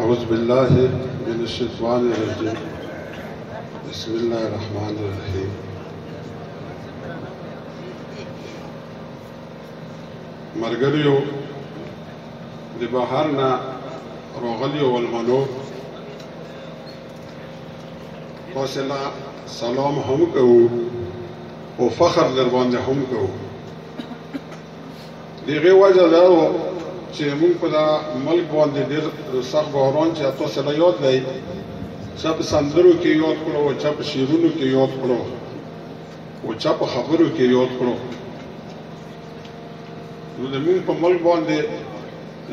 اعوذ باللہ من الشیطان الرجیم بسم اللہ الرحمن الرحیم مرګریو د بهر نه راغلیو ولمنو تاسې له سلام هم کوو او فخر در باندې هم کوو د هغې وجه دا وه چې موږ په دا ملک باندې ډېر سخت بحران چې تاسې له یاد دی چا په سندرو کې یاد کړو او چا په شعرونو کې یاد کړو او چا په خبرو کې یاد کړو نو د مونږ په ملک باندې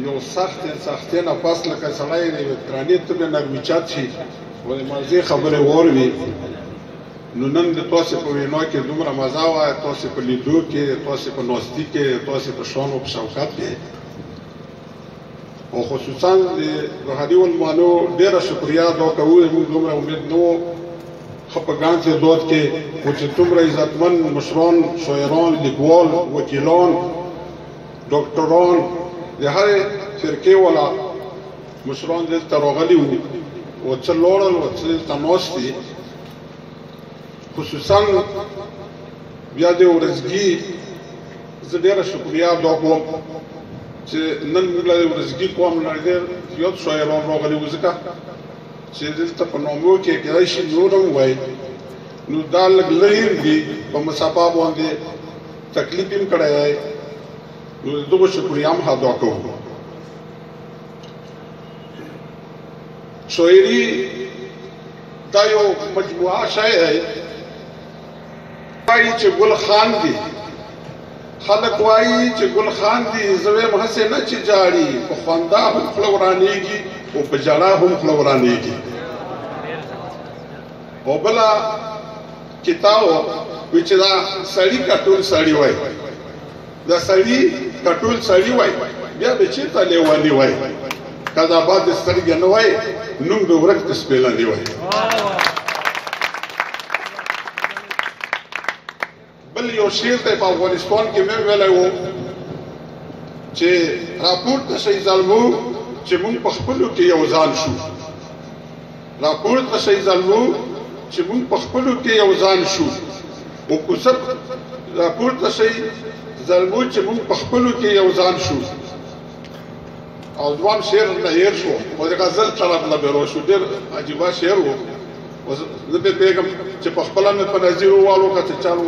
یو سخت ان سختې نه پس لکه سړی د یوې ترانې تبې نه روچت شي او د مرضې خبرې وور وي نو نن د تاسو په وینا کې دومره مزه وه تاسو په لیدو کې تاسو په ناستی کې تاسو په شان او په شوکت کې او خصوصا د بهادي علمانو ډیره شکریا ادا کوو موږ دومره امید نه خپګان څۀ دود کې وو چې څومره عزتمن مشران، شاعران، لیکوال، وکیلان، ډاکټران، د هرې فرقې والا مشران دلته راغلي وو او څۀ لاړل او څۀ دلته ناست دي. خصوصاً بیا د ورځګي زه ډېره شکریه ادا کوم چې نن موږ له ورځګي قوم نه ډېر زیات شاعران راغلي وو ځکه چې دلته په نومو کې کېدای شي نور هم وای نو دا لږ لرې هم دي په مسافه باندې تکلیف هم کړی دی نو د دغو شکریه هم ادا کوو شاعري دا یو مجموعه شی دی وایي چې ګل خان دي خلک وایي چې ګل خان دي زه وایم هسې نه چې جاړي په خندا هم خوله ورانېږي او په ژړا هم خوله ورانېږي او بله چې تا وي چې دا سړي که ټول سړي وایي دا سړی کټول سړی وای بیا به چیرته لیوانی وای کدا باد سترګې نه وای نوم به ورک د سپیلانی وای بل یو شعر دی په افغانستان کې مې ویلی وو چې راپورته شي ظالمو چې مونږ په خپلو کې یو ځان شو راپورته شئ زلمو چې مونږ په خپلو کې یو ځان شو او کوڅه راپورته شئ زلمو چې مونږ په خپلو کې یو ځان شو او دوام شعر نه هیر شو او د غزل طرف لا بیرو شو ډیر عجیب شعر وو او زه په پیغام چې په خپل مې په نظر والو کته چالو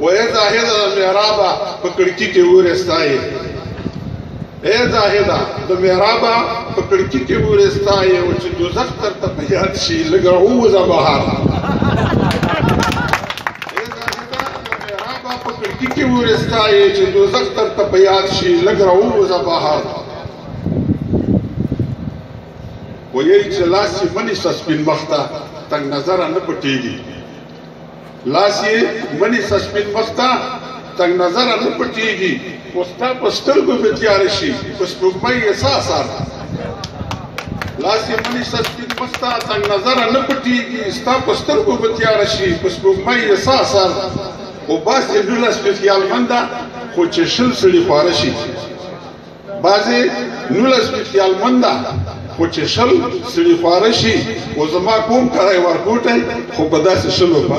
وې زاهد د محراب په کړکی کې ورستای اے زاهد د محراب په کړکی کې ورستای او چې دوزخ تر ته یاد شي لګا وځه بهر اے زاهد د محراب په کړکی کې ورستای چې دوزخ تر ته یاد شي لګا وځه بهر وې چې لاس یې منی سپین مخته تنگ نظر نه پټیږي لاس یې منی سسپین مخته تنګ نظر نه پټیږي وستا په سترګو به تیار شي په سپوږمۍ یې ساسار لاس یې منی سسپین مخته تنګ نظر نه پټیږي ستا په سترګو به تیار شي په سپوږمۍ یې ساسار او باسي دولس په خیال منده خو چې شل سړي خواره شي بعضی نولس سپیشل منده خو چې شل سړي خواره شي او زما کوم کړی ورکوټی خو په داسې شلو په